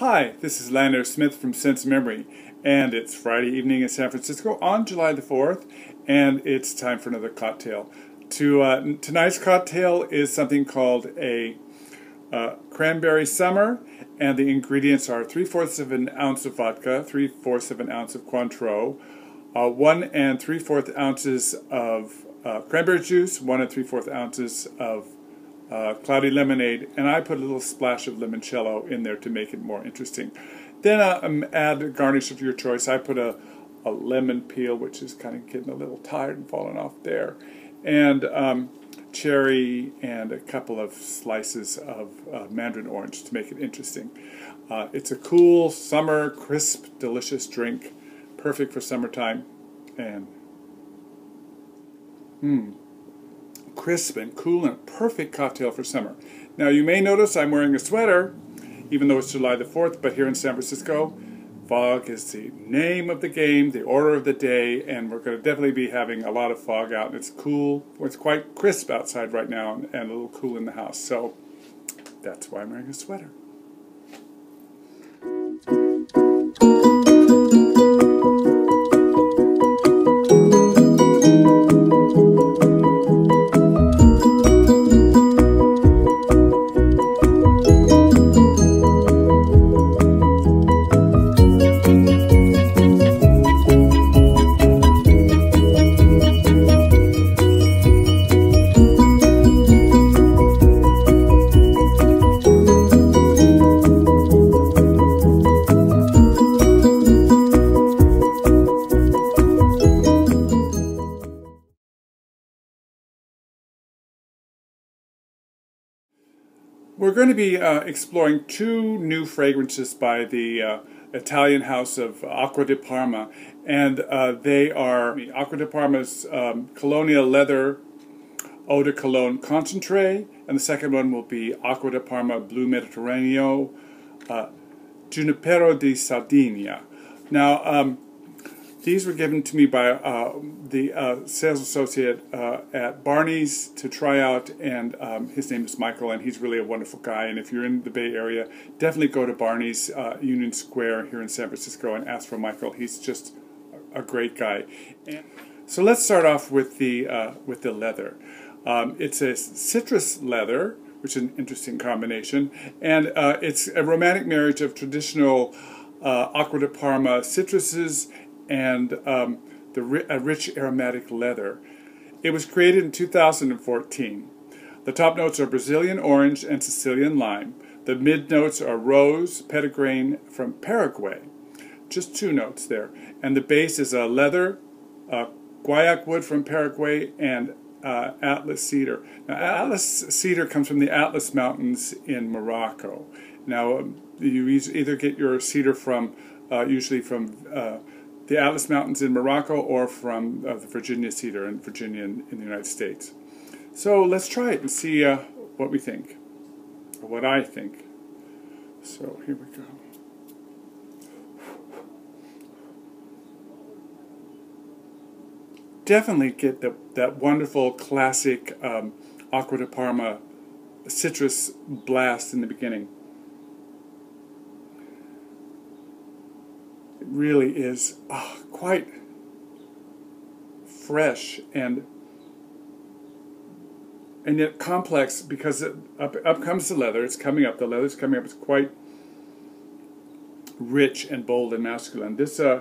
Hi, this is Lanier Smith from Sense Memory, and it's Friday evening in San Francisco on July the 4th, and it's time for another cocktail. To uh, Tonight's cocktail is something called a uh, cranberry summer, and the ingredients are 3 fourths of an ounce of vodka, 3 fourths of an ounce of Cointreau, uh, 1 and 3 fourths ounces of uh, cranberry juice, 1 and 3 fourths ounces of uh, cloudy lemonade, and I put a little splash of limoncello in there to make it more interesting. Then uh, add a garnish of your choice. I put a, a lemon peel, which is kind of getting a little tired and falling off there, and um, cherry and a couple of slices of uh, mandarin orange to make it interesting. Uh, it's a cool, summer, crisp, delicious drink, perfect for summertime, and hmm crisp and cool and perfect cocktail for summer. Now you may notice I'm wearing a sweater, even though it's July the 4th, but here in San Francisco, fog is the name of the game, the order of the day, and we're going to definitely be having a lot of fog out. And it's cool, it's quite crisp outside right now and a little cool in the house. So that's why I'm wearing a sweater. We're going to be uh, exploring two new fragrances by the uh, Italian house of Acqua di Parma, and uh, they are Acqua di Parma's um, Colonia Leather Eau de Cologne Concentrate, and the second one will be Acqua di Parma Blu Mediterraneo uh, Ginepro di Sardegna. Now, um, these were given to me by uh, the uh, sales associate uh, at Barney's to try out, and um, his name is Michael, and he's really a wonderful guy. And if you're in the Bay Area, definitely go to Barney's uh, Union Square here in San Francisco and ask for Michael. He's just a great guy. And so let's start off with the uh, with the leather. Um, it's a citrus leather, which is an interesting combination, and uh, it's a romantic marriage of traditional. Uh, Acqua di Parma citruses and um, the a rich aromatic leather. It was created in 2014. The top notes are Brazilian orange and Sicilian lime. The mid notes are rose, petitgrain from Paraguay. Just two notes there. And the base is a leather, uh, guaiac wood from Paraguay, and uh, Atlas cedar. Now, Atlas cedar comes from the Atlas Mountains in Morocco. Now, um, you either get your cedar from, uh, usually from uh, the Atlas Mountains in Morocco or from uh, the Virginia cedar in Virginia in, in, the United States. So let's try it and see uh, what we think, or what I think. So here we go. Definitely get the, that wonderful classic um, Acqua di Parma citrus blast in the beginning. Really is oh, quite fresh and and yet complex because it, up, up comes the leather. It's coming up. The leather's coming up. It's quite rich and bold and masculine. This uh,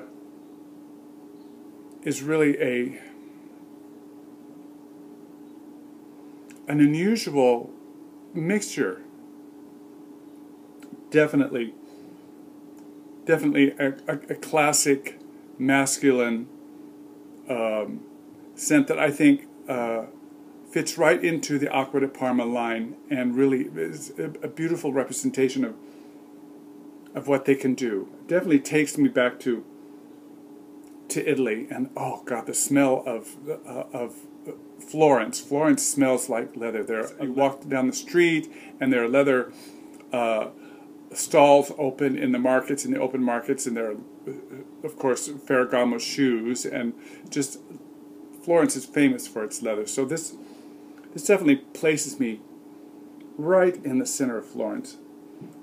is really a an unusual mixture. Definitely definitely a, a, a classic masculine um, scent that I think uh, fits right into the Acqua di Parma line and really is a, a, beautiful representation of of what they can do. Definitely takes me back to to Italy and oh god, the smell of uh, of Florence. Florence smells like leather. There, you walk down the street and there are leather. Uh, stalls open in the markets, in the open markets, and there are, of course, Ferragamo shoes, and just Florence is famous for its leather. So this this definitely places me right in the center of Florence.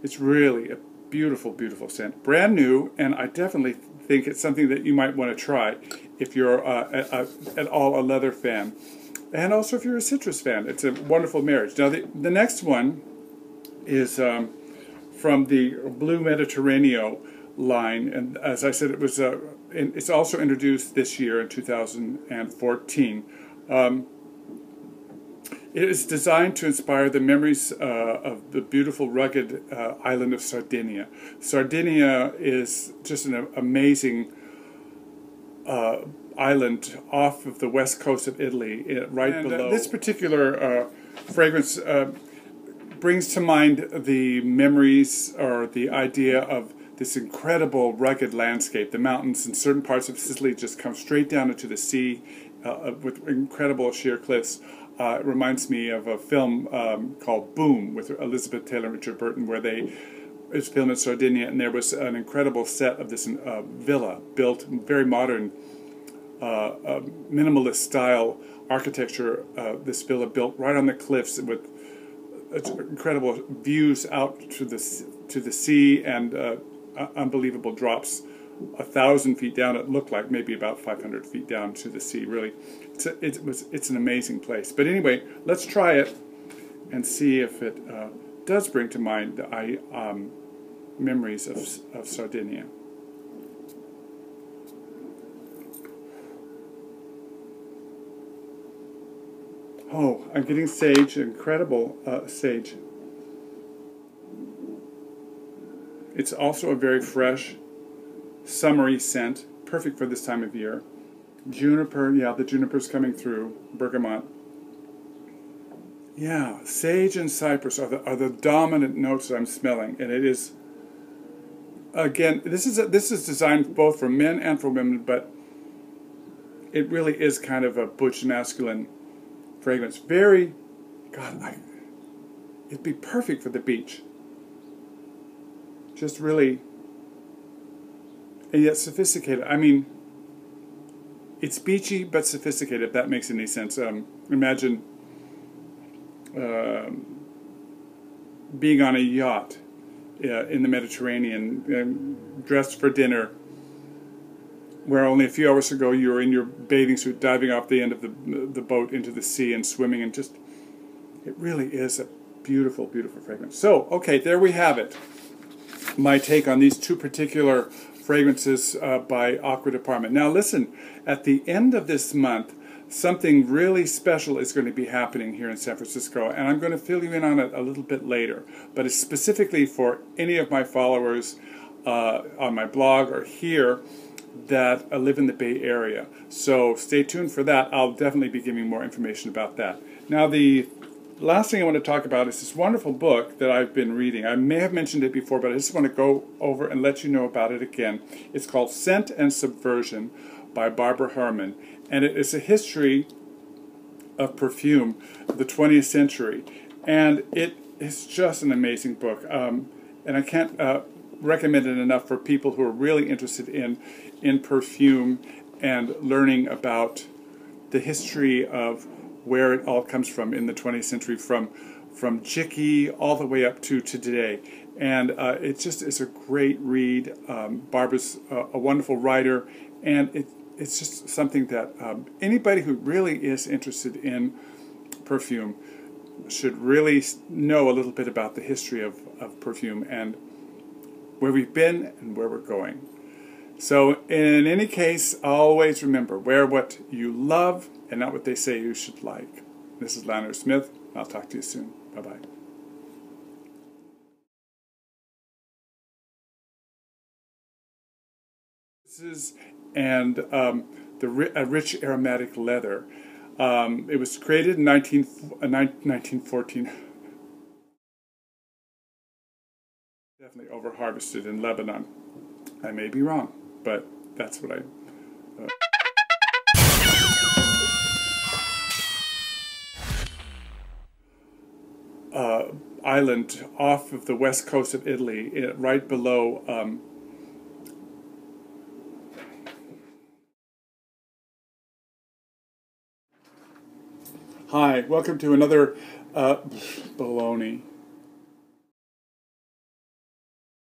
It's really a beautiful, beautiful scent. Brand new, and I definitely think it's something that you might want to try if you're uh, a, a, at all a leather fan. And also if you're a citrus fan. It's a wonderful marriage. Now, the, the next one is um, from the Blu Mediterraneo line. And as I said, it was uh, it's also introduced this year in 2014. Um, it is designed to inspire the memories uh, of the beautiful, rugged uh, island of Sardinia. Sardinia is just an amazing uh, island off of the west coast of Italy, right and, uh, below. this particular uh, fragrance uh, brings to mind the memories or the idea of this incredible rugged landscape. The mountains in certain parts of Sicily just come straight down into the sea uh, with incredible sheer cliffs. Uh, it reminds me of a film um, called Boom with Elizabeth Taylor and Richard Burton, where they it's filmed in Sardinia, and there was an incredible set of this uh, villa built, in very modern, uh, uh, minimalist style architecture. Uh, this villa built right on the cliffs with incredible views out to the to the sea and unbelievable drops a thousand feet down. It looked like maybe about 500 feet down to the sea. Really, it's a, it was it's an amazing place. But anyway, let's try it and see if it uh, does bring to mind the I, um, memories of of Sardinia. Oh, I'm getting sage, incredible uh, sage. It's also a very fresh, summery scent, perfect for this time of year. Juniper, yeah, the juniper's coming through. Bergamot. Yeah, sage and cypress are the, are the dominant notes that I'm smelling, and it is. Again, this is a, this is designed both for men and for women, but it really is kind of a butch masculine fragrance. Very, God, I, it'd be perfect for the beach just really, and yet sophisticated. I mean, it's beachy but sophisticated. If that makes any sense. Um, imagine uh, being on a yacht uh, in the Mediterranean, um, dressed for dinner, where only a few hours ago you were in your bathing suit, diving off the end of the the boat into the sea and swimming, and just it really is a beautiful, beautiful fragrance. So, okay, there we have it my take on these two particular fragrances uh, by Acqua di Parma. Now listen, at the end of this month, something really special is going to be happening here in San Francisco, and I'm going to fill you in on it a little bit later. But it's specifically for any of my followers uh, on my blog or here that live in the Bay Area. So stay tuned for that. I'll definitely be giving more information about that. Now the last thing I want to talk about is this wonderful book that I've been reading. I may have mentioned it before, but I just want to go over and let you know about it again. It's called Scent and Subversion by Barbara Herman, and it is a history of perfume the 20th century. And it is just an amazing book. Um, and I can't uh, recommend it enough for people who are really interested in, in perfume and learning about the history of where it all comes from in the 20th century, from from Jicky all the way up to, to today. And uh, it's just it's a great read. Um, Barbara's uh, a wonderful writer, and it, it's just something that um, anybody who really is interested in perfume should really know a little bit about the history of, of perfume and where we've been and where we're going. So, in any case, always remember wear what you love and not what they say you should like. This is Lanier Smith. I'll talk to you soon. Bye bye. This is and um, the a rich aromatic leather. Um, it was created in 19, uh, 1914. Definitely over harvested in Lebanon. I may be wrong, but that's what I. Uh, uh, island off of the west coast of Italy, right below. Um, Hi, welcome to another uh, baloney.